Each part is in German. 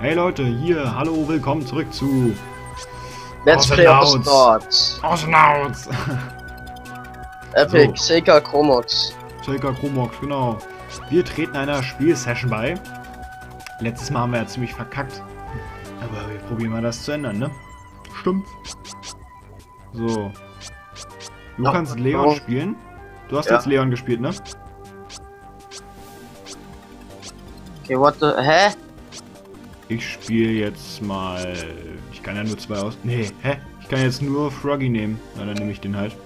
Hey Leute, hier, hallo, willkommen zurück zu Let's Play Außernauts. Osnauts. Außernauts. Epic, So. Seika, Chromox. Shaker Chromox, genau. Wir treten einer Spielsession bei. Letztes Mal haben wir ja ziemlich verkackt. Aber wir probieren mal das zu ändern, ne? Stimmt. So. Du Ja, kannst Leon warum? spielen. Du hast Ja. jetzt Leon gespielt, ne? Okay, what the... Hä? Ich spiele jetzt mal. Ich kann ja nur zwei aus. Nee, hä? Ich kann jetzt nur Froggy nehmen. Na, dann nehme ich den halt.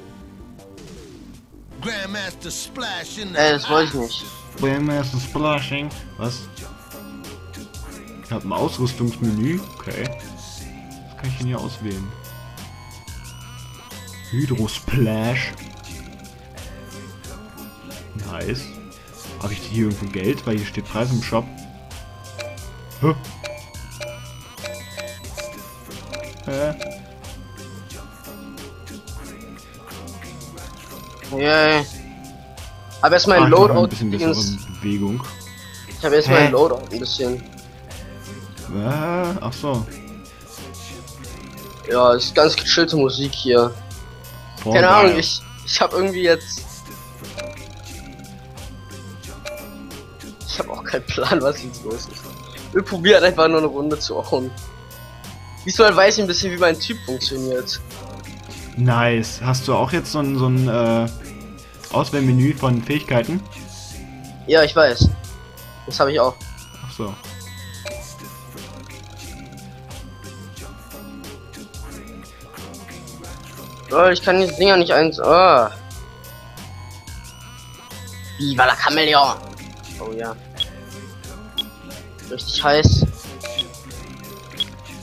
Grandmaster Splash in Ey, das wollte ich nicht. Grandmaster Splashing. Was? Ich habe ein Ausrüstungsmenü. Okay. Was kann ich denn hier auswählen? Hydrosplash. Nice. Habe ich hier irgendwo Geld? Weil hier steht Preis im Shop. Hä? Hä? Yay. Hab erstmal Ah, ein Loadout. ein bisschen Dingens- Bewegung. Ich habe erstmal ein Loadout ein bisschen. Äh, ach so. Ja, ist ganz gechillte Musik hier. Boah, Keine. Ahnung, ich, ich habe irgendwie jetzt. Ich habe auch keinen Plan, was jetzt los ist. Wir probieren einfach nur eine Runde zu hauen. Diesmal weiß ich ein bisschen, wie mein Typ funktioniert. Nice. Hast du auch jetzt so ein, so ein äh, Auswahlmenü von Fähigkeiten? Ja, ich weiß. Das habe ich auch. Ach so. Oh, ich kann diese Dinger nicht eins. Oh. Viva la Chameleon! Oh ja. Richtig heiß.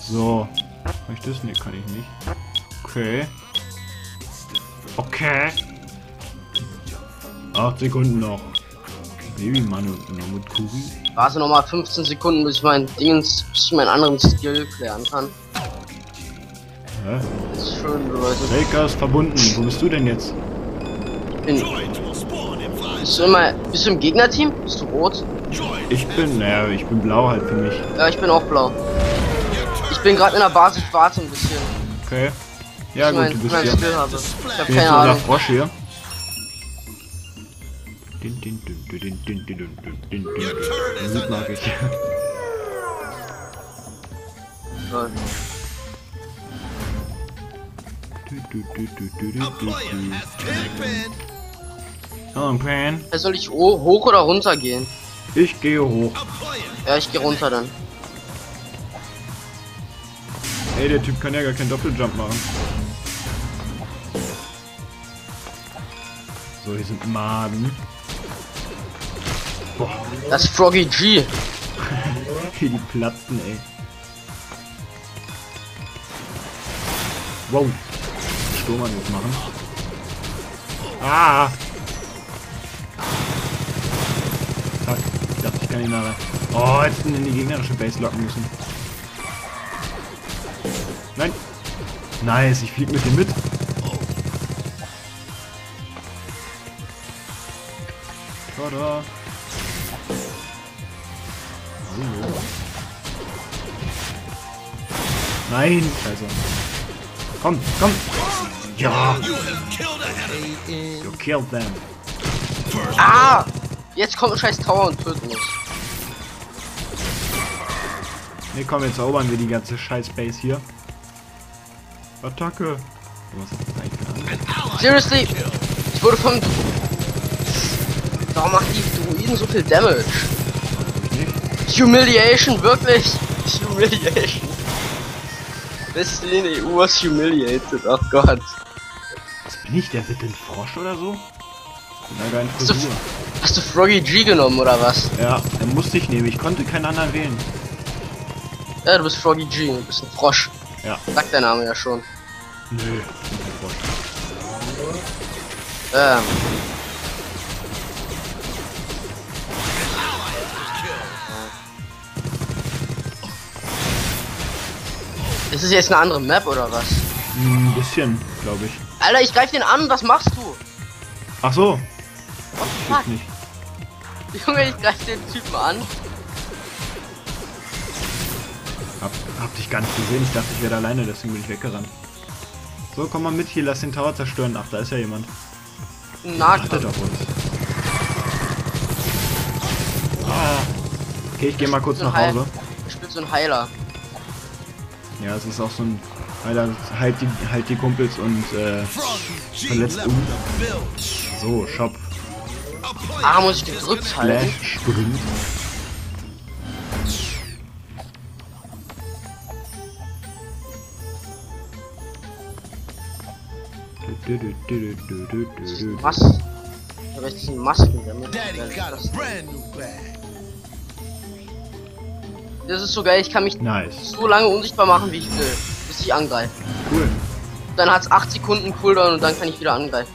So. Kann ich das? Nee, kann ich nicht. Okay. Okay. Acht Sekunden noch. Babymann und Mamutkuri. Warte noch mal 15 Sekunden, bis ich meinen Dingens, bis ich meinen anderen Skill klären kann. Hä? Das ist schön, Leute. Shaker ist verbunden. Wo bist du denn jetzt? In bist du immer, bist du im Gegnerteam? Bist du rot? Ich bin, naja, ich bin blau halt für mich. Ja, ich bin auch blau. Ich bin gerade in der Basis, ich warte ein bisschen. Okay. Ja bis gut, mein, du bist mein hier. Habe. Ich hab bin keine Ahnung. Frosch hier. Din, din, din, din, din, din, din, din, din, Musik mag ich. Been Oh, Pan. Äh, Soll ich ho- hoch oder runter gehen? Ich gehe hoch. Ja, ich gehe runter dann. Ey, der Typ kann ja gar keinen Doppeljump machen. So, hier sind Maden. Boah, Das ist Froggy G. wie die platzen, ey. Wow. Sturm an jetzt machen. Ah! Fuck, ich dachte, ich kann ihn rein. Oh, jetzt in die gegnerische Base locken müssen. Nice, ich flieg mit dem mit. Tada. Nein, scheiße. Komm, komm. Ja, you killed them. Ah! Jetzt kommt ein scheiß Tower und tötet mich. Ne, komm, jetzt erobern wir die ganze scheiß Base hier. Attacke. Seriously? Ich wurde vom... Warum macht die Druiden so viel Damage? Ich nicht. Humiliation, wirklich? Humiliation. Destiny in EU was humiliated, oh Gott. Was bin ich, der wird ein Frosch oder so? Na, gar nicht Hast du, hast du Froggy G genommen oder was? Ja, dann musste ich nehmen. Ich konnte keinen anderen wählen. Ja, du bist Froggy G, du bist ein Frosch. Ja. Sagt der Name ja schon. Nö. Ähm. Ist es jetzt eine andere Map oder was? Ein bisschen, glaube ich. Alter, ich greif den an, was machst du? Ach so, Fuck. fuck? nicht. Junge, ich greif den Typen an. Hab, hab dich gar nicht gesehen. Ich dachte, ich werde alleine, deswegen bin ich weggerannt. So, komm mal mit hier, lass den Tower zerstören. Ach, da ist ja jemand. Wartet Nahkampf. auf uns. Ah. Okay, ich gehe mal kurz So nach Hause. Ich spiele so ein Heiler. Ja, es ist auch so ein... Alter, halt die, halt die Kumpels und äh, Verletzt um. so, Shop, Ah, muss ich gedrückt halten? Flash, Sprint. Was? Ich habe jetzt diesen Masken damit. Das, ist so geil, ich kann mich Nice. so lange unsichtbar machen, wie ich will, bis ich angreife. Cool. Dann hat's 8 Sekunden Cooldown und dann kann ich wieder angreifen.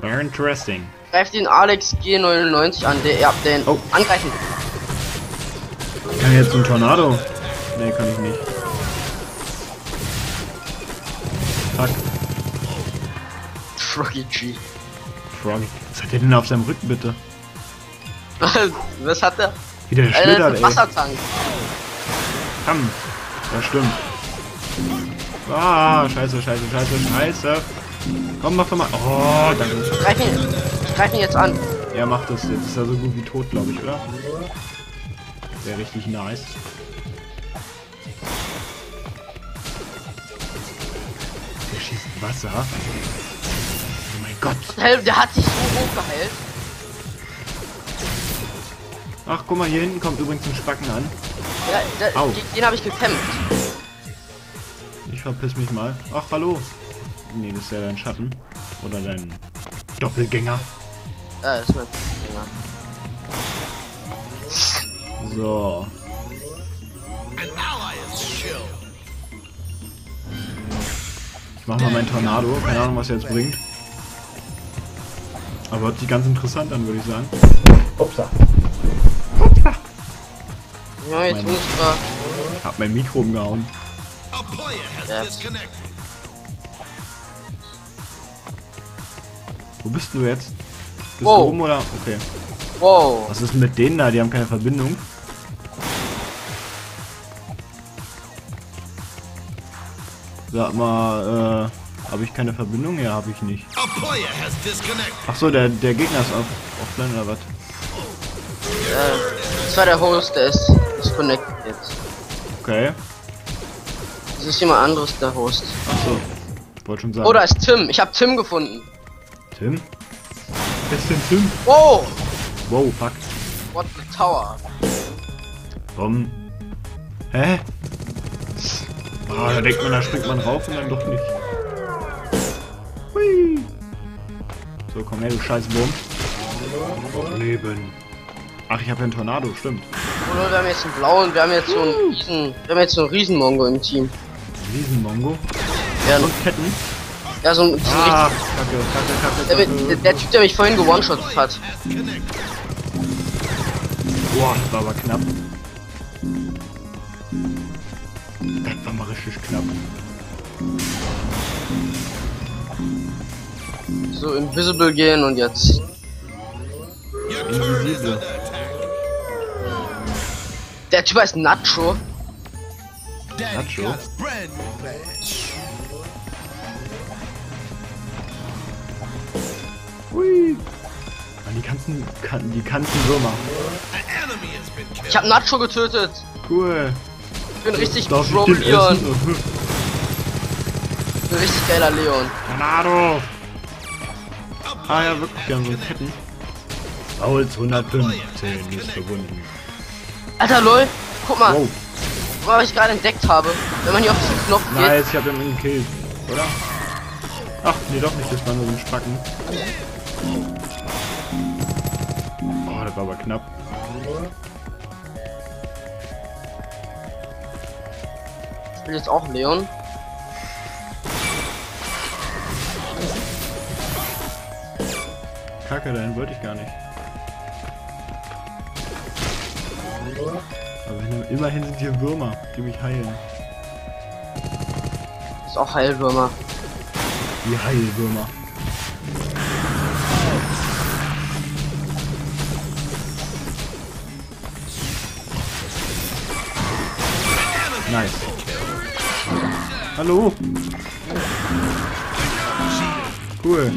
Very interesting. Greift den Alex G99 an, der, ja, den Oh. angreifen. Kann ich jetzt einen Tornado? Nee, kann ich nicht. Froggy G. Froggy. Was hat der denn auf seinem Rücken bitte? Was hat der? Wie der Alter, schlittert, ey. Wassertank. Komm. Ja, stimmt. Ah, scheiße, scheiße, scheiße, scheiße. Komm, mach doch mal. Oh, danke. Greif ihn, greif ihn jetzt an. Er macht das. Jetzt ist er so gut wie tot, glaube ich, oder? Wäre richtig nice. Der schießt Wasser. Gott. Der, der hat sich so hoch geheilt. Ach, guck mal, hier hinten kommt übrigens ein Spacken an. Ja, Au. den, den habe ich gekämpft. Ich verpiss mich mal. Ach, hallo. Nee, das ist ja dein Schatten. Oder dein Doppelgänger. Ja, das ist mein Finger. So. Ich mach mal meinen Tornado. Keine Ahnung, was er jetzt bringt. Aber hört sich ganz interessant an, würde ich sagen. Upsa. Ja, jetzt muss ich mal. Hab mein Mikro umgehauen. Wo bist du jetzt? Bist Wow. du oben oder? Okay. Wow. Was ist mit denen da? Die haben keine Verbindung. Sag mal, äh, habe ich keine Verbindung? Ja, habe ich nicht. Ach so, der, der Gegner ist auf, offline oder was? Äh, das war der Host, der ist disconnected jetzt. Okay. Das ist jemand anderes, der Host. Ach so. Wollte schon sagen. Oh, da ist Tim. Ich habe Tim gefunden. Tim? Wer ist denn Tim? Wow. Wow, fuck. What the Tower. Warum? Hä? Ah, da denkt man, da springt man rauf und dann doch nicht. Hui. So, komm her, du scheiß Wurm. Leben. Ach, ich habe ja einen Tornado, stimmt. Leute, wir haben jetzt einen blauen, wir haben jetzt so einen riesen, wir haben jetzt so einen Riesenmongo im Team. Riesenmongo. Ja, Und Ketten. ja so ein, Ah, kacke, kacke, der, kacke, der, kacke. der Typ, der mich vorhin gewone-shottet hat. Boah, das war aber knapp. Das war mal richtig knapp. So invisible gehen und jetzt. Invisible. Der Typ heißt Nacho. Nacho. Hui. Ah, die ganzen, kan- die ganzen Würmer. Ich habe Nacho getötet. Cool. Ich bin richtig Darf Pro Leon. Ich bin richtig geiler Leon. Tornado! Ah ja, wirklich, wir haben so Ketten. Fouls 115 ist verbunden. Alter lol, guck mal, Wow, was ich gerade entdeckt habe. Wenn man hier auf diesen Knopf geht, nice, ich hab ihn gekillt, oder? Ach, nee, doch nicht, das war nur so ein Spacken. Oh, das war aber knapp. ich will jetzt auch Leon. Kacke, dahin wollte ich gar nicht. Also Aber immerhin sind hier Würmer, die mich heilen. Ist auch Heilwürmer. Die Heilwürmer. Nice. Hallo. Cool.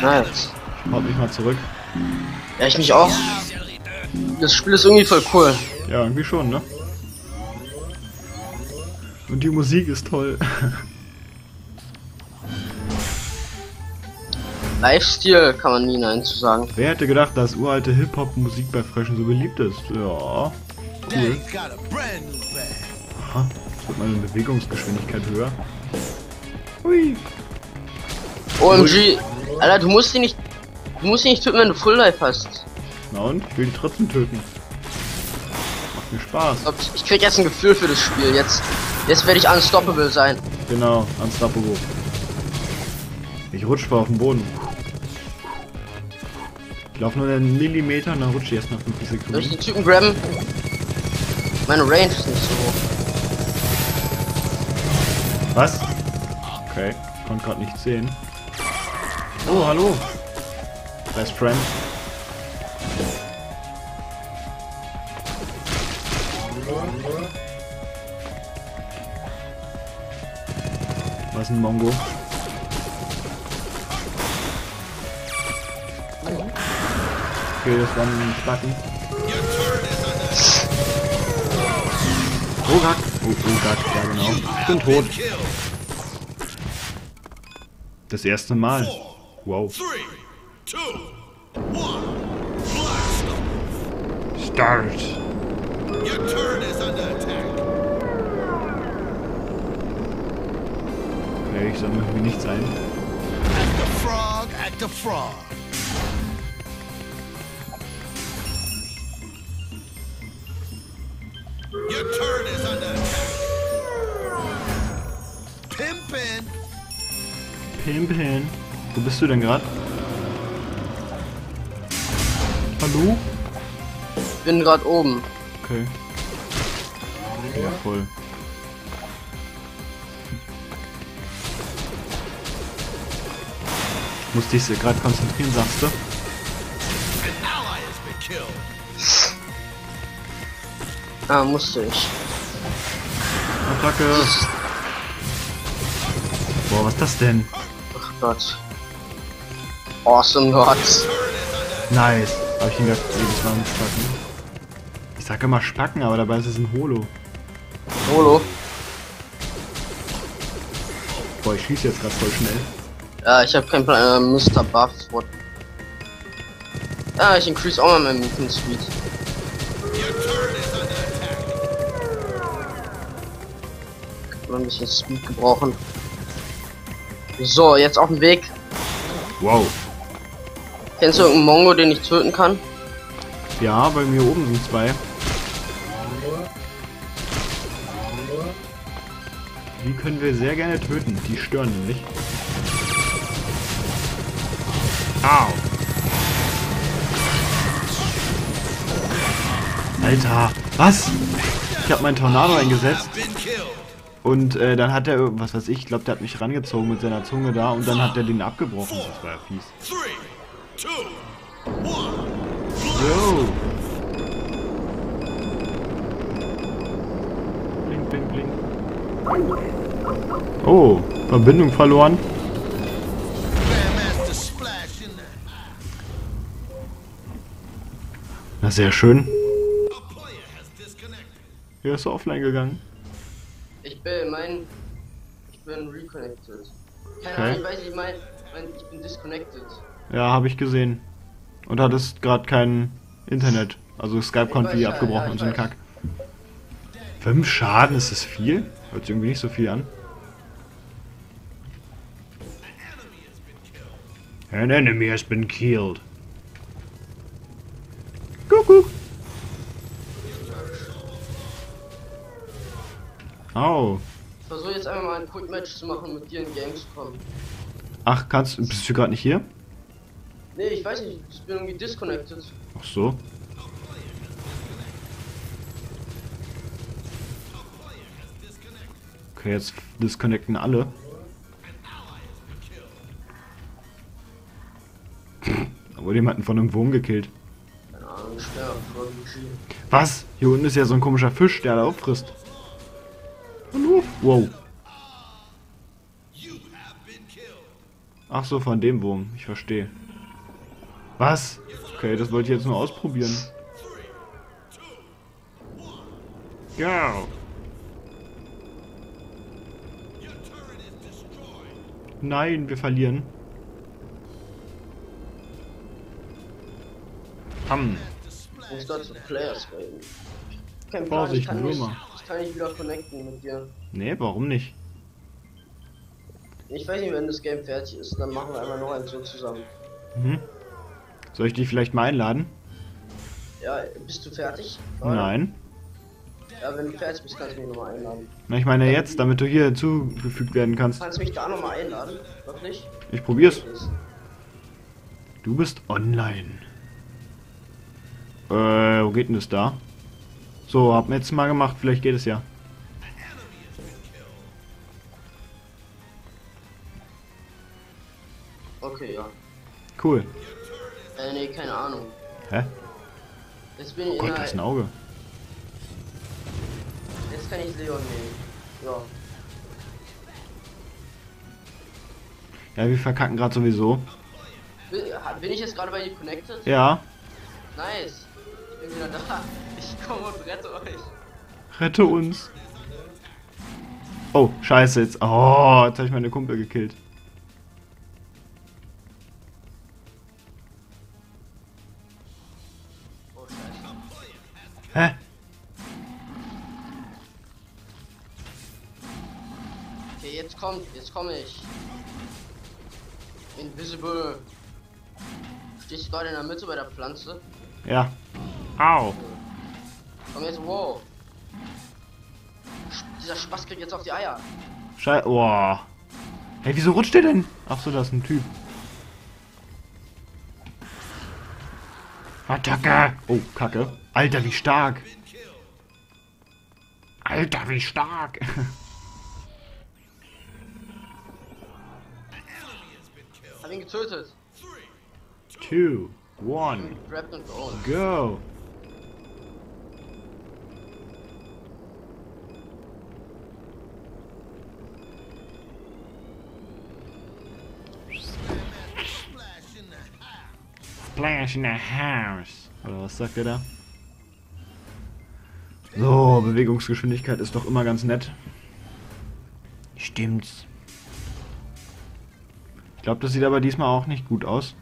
Nice. Haut mich mal zurück. Ja, ich mich auch. Das Spiel ist irgendwie voll cool. Ja, irgendwie schon, ne? Und die Musik ist toll. Lifestyle kann man nie nein zu sagen. Wer hätte gedacht, dass uralte Hip-Hop-Musik bei Fröschen so beliebt ist? Ja. Bag. Aha. Jetzt wird meine Bewegungsgeschwindigkeit höher. Hui. OMG. Alter, du musst ihn nicht. Du musst ihn nicht töten, wenn du Full Life hast. Na und? Ich will die trotzdem töten. Macht mir Spaß. Ich, ich- ich krieg jetzt ein Gefühl für das Spiel. Jetzt, jetzt werde ich unstoppable sein. Genau, unstoppable. Ich rutsche mal auf den Boden. Ich laufe nur einen Millimeter und dann rutsche ich erst nach 50 Soll ich Sekunden. den Typen grabben? Meine Range ist nicht so hoch. Was? Okay, konnte gerade nicht sehen. Oh, hallo. Best Friend. Was ist ein Mongo? Okay, das war ein Spacken. Oh Gott. Oh, oh ja genau. Ich bin tot. Das erste Mal. Wow. Three, two, one. Blast them. Start. Your turret is under attack. Okay, ich sammle mir nichts ein. Act the frog, act the frog. Your turret is under attack. Pimpin'. Pimpin. Wo bist du denn gerade? Hallo? Ich bin gerade oben. Okay. Ja, voll. Musste ich sie gerade konzentrieren, sagst du? Ah, musste ich. Attacke! Boah, was ist das denn? Ach Gott. Awesome Gott. Nice. Hab ich ihn gerade jedes Mal mit Spacken. Ich sag immer Spacken, aber dabei ist es ein Holo. Holo. Boah, ich schieße jetzt gerade voll schnell. Ja, ich habe keinen Plan. Äh, Mr. Buff. What? Ja, ich increase auch mal mein Movement Speed. Kann man ein bisschen Speed gebrauchen. So, jetzt auf dem Weg. Wow. Kennst du irgendeinen Mongo, den ich töten kann? Ja, bei mir oben sind zwei. Die können wir sehr gerne töten. Die stören nämlich. Au. Alter, was? Ich habe meinen Tornado eingesetzt und äh, dann hat er, was weiß ich, ich glaube, der hat mich rangezogen mit seiner Zunge da und dann hat er den abgebrochen. Das war ja fies. Two, one. Yo. Bling, bling, bling. Oh, Verbindung verloren. Na, sehr schön. A player has disconnected. Er ist offline gegangen. Ich bin mein. Ich bin reconnected. Keine Okay. Ahnung, ich weiß nicht, mein, mein. Ich bin disconnected. Ja, habe ich gesehen. Und hattest gerade kein Internet. Also Skype-Konto Ich wie abgebrochen ja, und so ein. Kack. Fünf Schaden, ist das viel? Hört sich irgendwie nicht so viel an. An enemy has been killed. Kuckuck. Au. Ich versuche jetzt einfach mal ein Quick Match zu machen mit dir in Gamescom. Ach, kannst bist du gerade nicht hier? Nee, ich weiß nicht, ich bin irgendwie disconnected. Ach so. Okay, jetzt disconnecten alle. Da wurde jemanden von einem Wurm gekillt. Was? Hier unten ist ja so ein komischer Fisch, der da auffrisst. Wow. Ach so, von dem Wurm. Ich verstehe. Was? Okay, das wollte ich jetzt nur ausprobieren. Ja. Nein, wir verlieren. Ham. Kein Plan, Vorsicht, ich kann, nicht, ich kann nicht wieder connecten mit dir. Nee, warum nicht? Ich weiß nicht, wenn das Game fertig ist, dann machen wir einmal noch eins so zusammen. Mhm. Soll ich dich vielleicht mal einladen? Ja, bist du fertig? Oder? Nein. Ja, wenn du fertig bist, kannst du mich nochmal einladen. Na, ich meine jetzt, damit du hier hinzugefügt werden kannst. Kannst du mich da nochmal einladen? Wirklich? Ich probier's. Du bist online. Äh, wo geht denn das da? So, hab mir jetzt mal gemacht, vielleicht geht es ja. Okay, ja. Cool. Äh, nee, keine Ahnung. Hä? Jetzt bin ich Oh in Gott, das ist ein Auge. Jetzt kann ich Leon nehmen. Ja. Ja, wir verkacken gerade sowieso. Bin, bin ich jetzt gerade bei dir connected? Ja, Nice. Ich bin wieder da. Ich komme und rette euch. rette uns. Oh, scheiße jetzt. Oh, jetzt habe ich meine Kumpel gekillt. Hä? Okay, jetzt kommt, jetzt komme ich. Invisible. Stehst du gerade in der Mitte bei der Pflanze? Ja. Au. Komm jetzt, wow. Sch- Dieser Spaß kriegt jetzt auf die Eier. Scheiße. Boah. Hey, wieso rutscht der denn? Ach so, das ist ein Typ. Attacke. Oh, Kacke. Alter, wie stark. Alter, wie stark. Hab ihn getötet. Two, one, go. Splash in the house. Splash in the house. Oder was sagt er da? So, Bewegungsgeschwindigkeit ist doch immer ganz nett. Stimmt's. Ich glaube, das sieht aber diesmal auch nicht gut aus.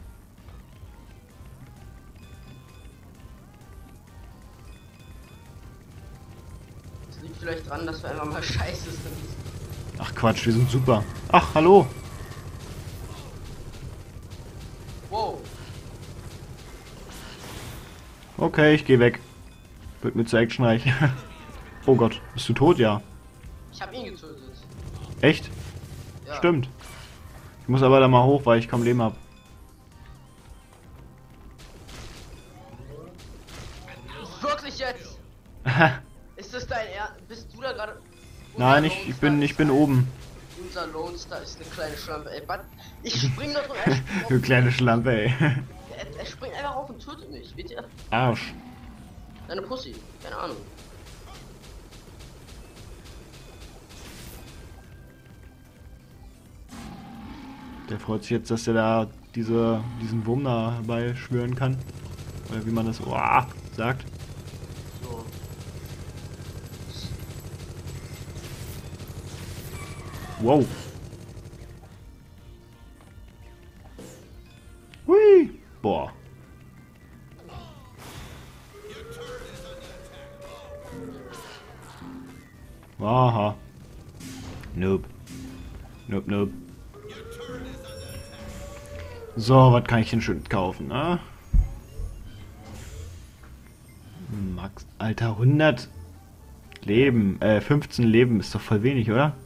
Das liegt vielleicht dran, dass wir einfach mal scheiße sind. Ach Quatsch, wir sind super. Ach, hallo. Okay, ich gehe weg. Wird mir zu actionreich. oh Gott, bist du tot? Ja. Ich hab ihn getötet. Echt? Ja. Stimmt. Ich muss aber da mal hoch, weil ich kaum Leben habe. Wirklich jetzt? Ist das dein Er? Bist du da gerade? Nein, ich, ich bin ich bin oben. Unser Lone Star ist eine kleine Schlampe, ey. Ich spring doch Du kleine Schlampe, ey. er, er springt einfach auf und tötet mich. Wisst ihr? Arsch. Deine Pussy. Keine Ahnung. Der freut sich jetzt, dass er da diese, diesen Wurm da herbeischwören kann. Oder wie man das Uah, sagt. So. Wow. So, was kann ich denn schön kaufen, ne? Max, Alter, 100 Leben, äh, 15 Leben ist doch voll wenig, oder?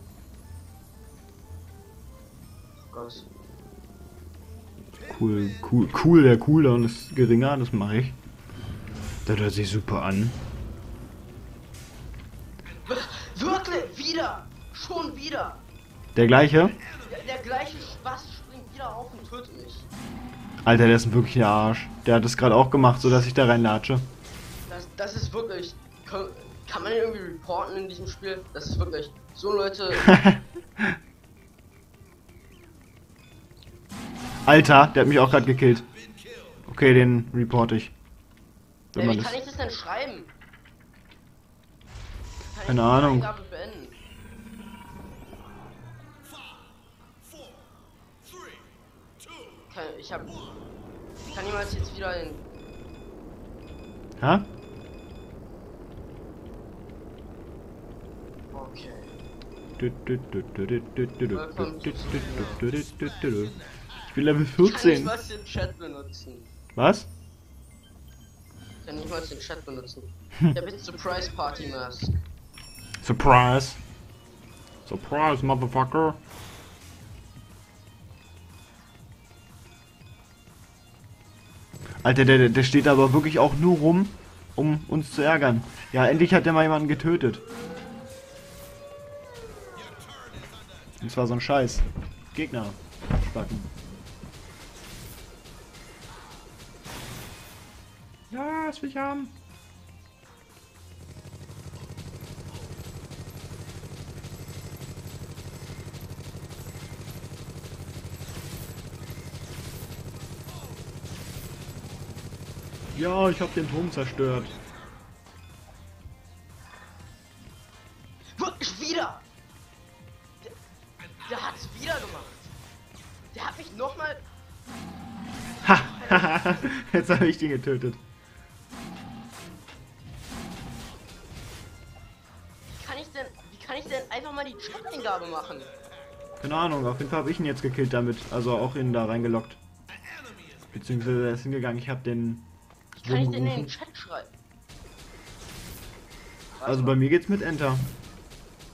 Cool, cool, cool, der Cooldown ist geringer, das mache ich. Das hört sich super an. Wirklich? Wieder? Schon wieder? Der gleiche? Der, der gleiche Spaß springt wieder auf und tötet mich. Alter, der ist wirklich der Arsch. Der hat es gerade auch gemacht, so dass ich da reinlatsche. Das, das ist wirklich. Kann, kann man den irgendwie reporten in diesem Spiel? Das ist wirklich. So Leute. Alter, der hat mich auch gerade gekillt. Okay, den report ich. Wenn man wie kann ich das denn schreiben? Kann Keine Ahnung. Ich hab. Kann jemand jetzt wieder den. Ha? Okay. Ich bin Level Ich kann nicht 14. mal den Chat benutzen. Was? Ich kann nicht mal den Chat benutzen. Ich hab jetzt Surprise Party Mask. Surprise. Surprise, motherfucker. Alter, der, der steht aber wirklich auch nur rum, um uns zu ärgern. Ja, endlich hat er mal jemanden getötet. Und zwar so ein Scheiß. Gegner. Spacken. Ja, das will ich haben. Ja, ich hab den Turm zerstört. Wirklich wieder! Der, der hat's wieder gemacht. Der hat mich nochmal. Ha! Jetzt habe ich den getötet. Wie kann ich denn. Wie kann ich denn einfach mal die Chat-Eingabe machen? Keine Ahnung, auf jeden Fall habe ich ihn jetzt gekillt damit. Also auch ihn da reingelockt. Beziehungsweise er ist hingegangen, ich habe den. Wie kann ich denn in den. Chat schreiben? Also bei mir geht's mit Enter.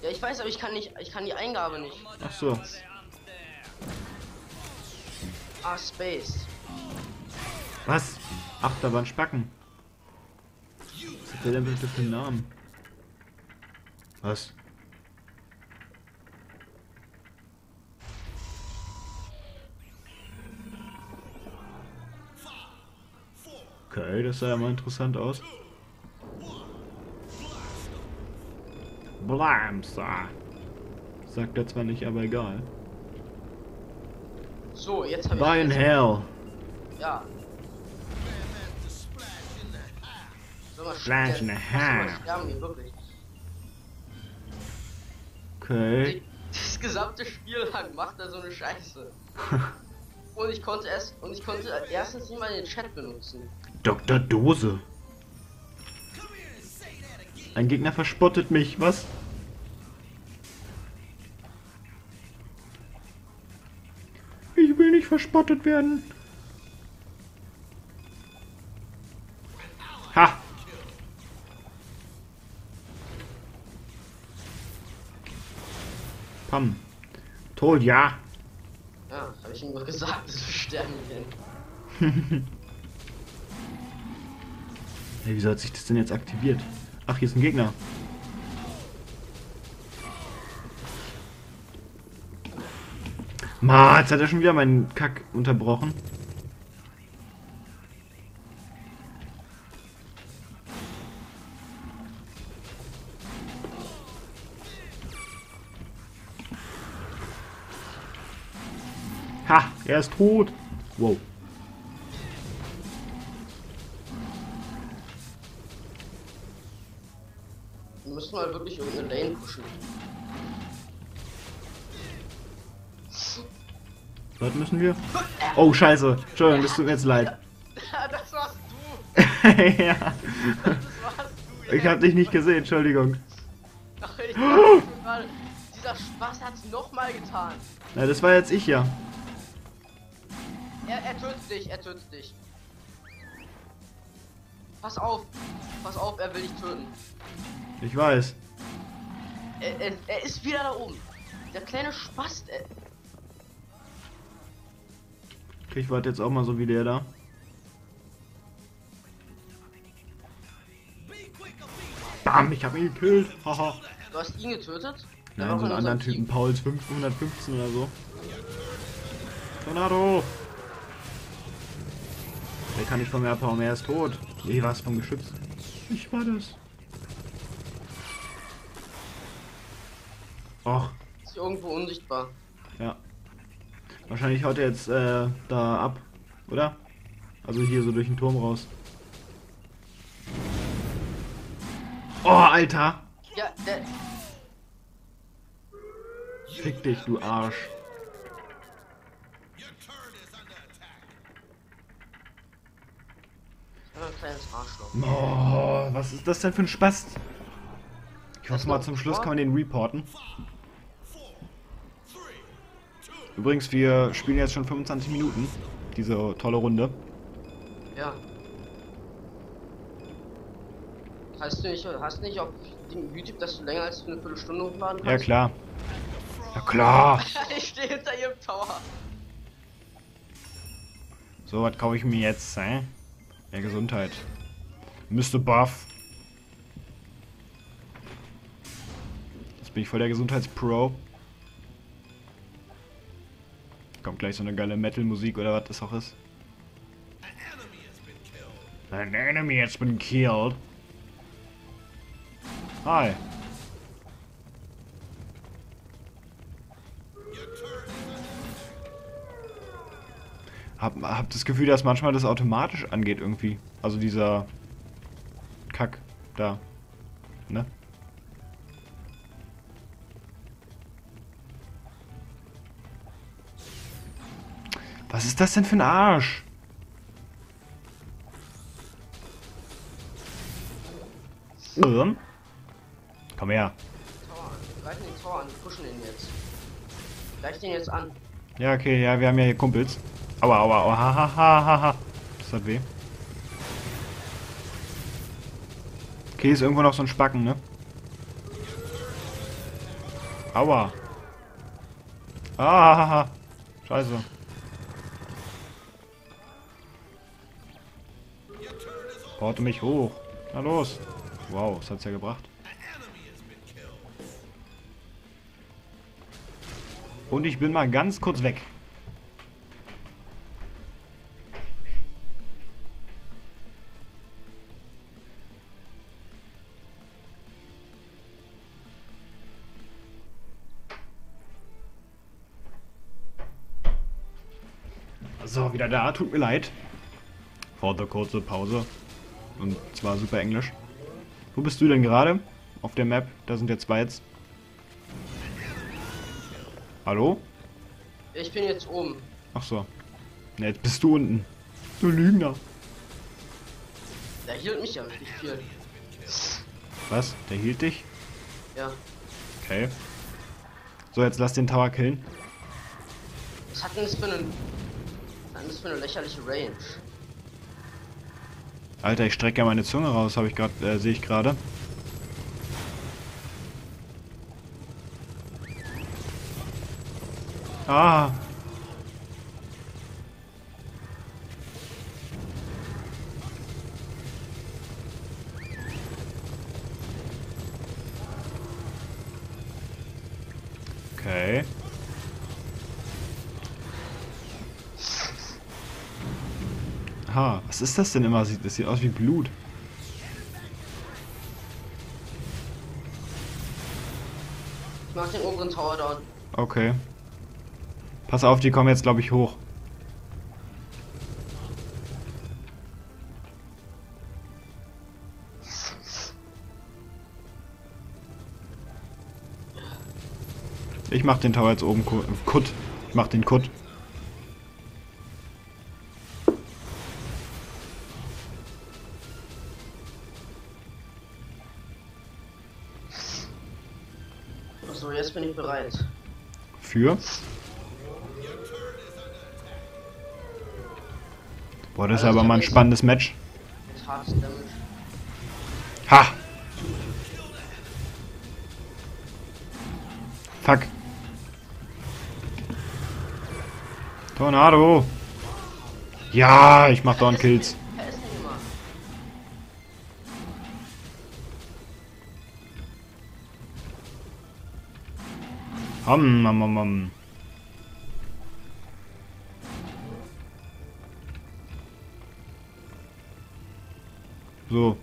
Ja, ich weiß, aber ich kann nicht. Ich kann die Eingabe nicht. Ach so. Ah, Space. Was? Ach, da waren Spacken. Was hat der denn bitte für einen Namen? Was? Okay, das sah ja mal interessant aus. Blamsa. Sagt er zwar nicht, aber egal. So, jetzt habe ich. Die in jetzt- hell. Ja. Splash in the hand. Okay. Das gesamte Spiel lang macht er so eine Scheiße. Und ich konnte erst und ich konnte erstens nicht mal den Chat benutzen. Dr. Dose. Ein Gegner verspottet mich, was? Ich will nicht verspottet werden. Ha! Pam. Tot, ja. Ja, habe ich ihm gesagt, dass wir sterben werden. Hey, wieso hat sich das denn jetzt aktiviert? Ach, hier ist ein Gegner. Ma, jetzt hat er schon wieder meinen Kack unterbrochen. Ha, er ist tot. Wow. Mal wirklich irgendeine Lane pushen. Was müssen wir? Oh, scheiße. Entschuldigung, das tut mir jetzt leid. das warst du! ja. Das warst du! Ich hab dich nicht gesehen, Entschuldigung. Ach, ich dachte dieser Spaß hat's nochmal getan. Na, das war jetzt ich ja. Er, er tötet dich, er tötet dich. Pass auf, pass auf, er will dich töten. Ich weiß. Er, er, er ist wieder da oben. Der kleine Spast, ey. Okay, ich warte jetzt auch mal so wie der da. Bam, ich hab ihn gekillt. Haha. Du hast ihn getötet? Der Nein, war so einen anderen Typen, Team. Pauls 515 oder so. Tornado! kann nicht von mir abhauen, er ist tot. Nee, was vom Geschütz. Ich war das. Och, Ist irgendwo unsichtbar. ja. Wahrscheinlich haut er jetzt äh, da ab, oder? Also hier so durch den Turm raus. Oh, Alter! Ja, der. Fick dich, du Arsch. Oh, was ist das denn für ein Spast? Ich hoffe mal, zum Schluss kann man den reporten. Übrigens, wir spielen jetzt schon 25 Minuten. Diese tolle Runde. Ja. Hast du nicht, hast nicht auf dem YouTube, dass du länger als eine Viertelstunde hochladen Ja, kannst? klar. Ja, klar. ich stehe hinter ihrem Tower. So, was kaufe ich mir jetzt, hä? Ja, Gesundheit. Mr. Buff. Jetzt bin ich voll der Gesundheitspro. Kommt gleich so eine geile Metal-Musik oder was das auch ist. an enemy has been killed. Hi. Hab, hab das Gefühl, dass manchmal das automatisch angeht irgendwie. Also dieser Kack da. Ne? Was ist das denn für ein Arsch? Ähm? Komm her. Greif den Tower an, pushen den jetzt. Greif den jetzt an. Ja, okay, ja, wir haben ja hier Kumpels. Aua, aua, aua, ha, ha, ha, ha, ha. Das hat weh. Okay, ist irgendwo noch so ein Spacken, ne? Aua. Ah, ha, ha. Scheiße. Baute mich hoch. Na los. Wow, das hat's ja gebracht. Und ich bin mal ganz kurz weg. So, wieder da. Tut mir leid. Vor der kurze Pause. Und zwar super Englisch. Wo bist du denn gerade? Auf der Map? Da sind ja zwei jetzt. Hallo? Ich bin jetzt oben. Ach so. Na, jetzt bist du unten. Du Lügner. Der hielt mich ja richtig viel. Was? Der hielt dich? Ja. Okay. So, jetzt lass den Tower killen. Was hat denn das für eine. Für eine lächerliche Range? Alter, ich strecke ja meine Zunge raus, habe ich gerade, äh, sehe ich gerade. Ah. Okay. Aha, was ist das denn immer? Sieht- Das sieht aus wie Blut. Ich mach den oberen Tower down. Okay. Pass auf, die kommen jetzt, glaube ich, hoch. Ich mach den Tower jetzt oben ku- Kutt. Ich mach den Kutt. Bereit. Für? Boah, das ist aber mal ein spannendes Match. Ha! Fuck. Tornado! Ja, ich mach Down Kills. Ham, ham, ham, ham. So,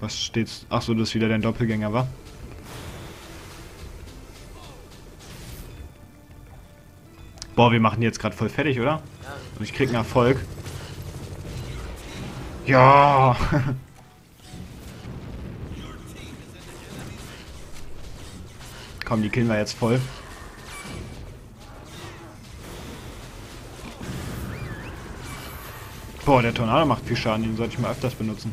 was steht's? Ach so, das ist wieder dein Doppelgänger, wa? Boah, wir machen die jetzt gerade voll fertig, oder? Und ich krieg einen Erfolg. Ja. Komm, die killen wir jetzt voll. Boah, der Tornado macht viel Schaden, den sollte ich mal öfters benutzen.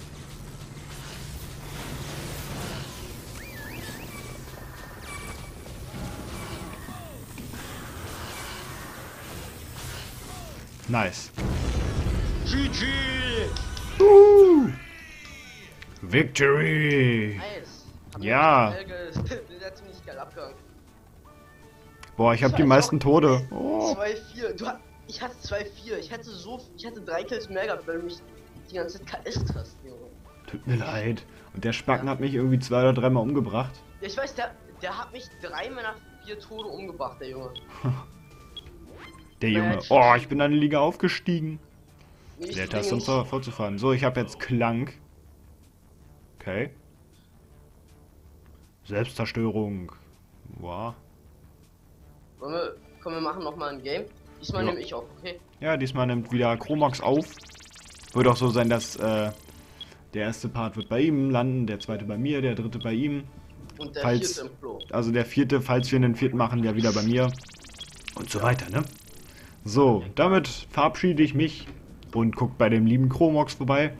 Nice. GG! Uh, Victory! Nice. Ja. Boah, ich habe die meisten Tode. Oh. 2-4. Du hat, ich hatte 2-4. Ich hätte so. Ich hätte drei Kills mehr gehabt, weil du mich die ganze Zeit KS hast, Junge. Tut mir leid. Und der Spacken hat mich irgendwie zwei oder dreimal umgebracht. Ja, ich weiß, der, der hat mich drei meiner vier Tode umgebracht, der Junge. Der Ja, Junge. Oh, ich bin an die Liga aufgestiegen. Nicht Der Taste, um vor- vorzufahren. So, ich habe jetzt Klang. Okay. Selbstzerstörung. Wow. Wollen wir, komm, wir machen noch mal ein Game. Diesmal Ja. nehme ich auf, okay? Ja, diesmal nimmt wieder Chromax auf. Wird auch so sein, dass äh, der erste Part wird bei ihm landen, der zweite bei mir, der dritte bei ihm. Und der Falls- vierte im Klo. Also der vierte, falls wir einen vierten machen, ja wieder bei mir. Und so weiter, ne? So, damit verabschiede ich mich und guckt bei dem lieben Chromox vorbei.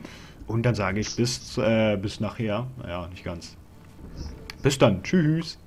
Und dann sage ich bis, äh, bis nachher. Naja, nicht ganz. Bis dann. Tschüss.